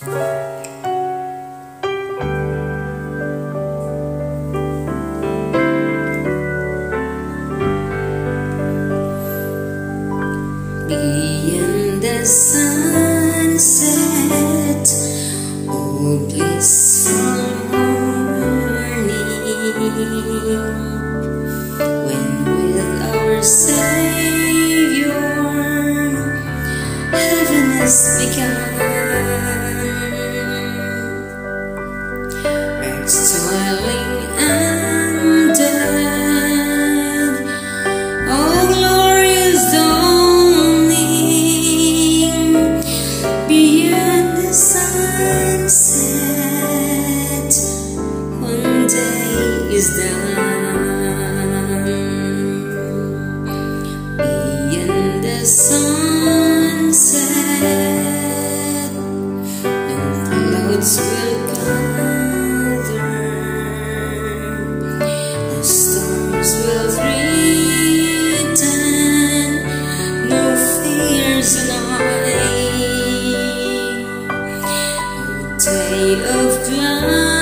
Beyond the sunset, oh blissful morning, when with our Savior heaven has. Is done. Beyond the sunset, no clouds will gather, no storms will threaten, no fears annoy. Day of gladness,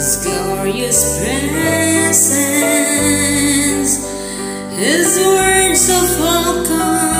His glorious presence, His words of welcome,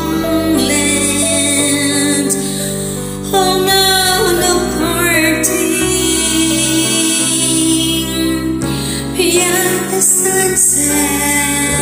sunset.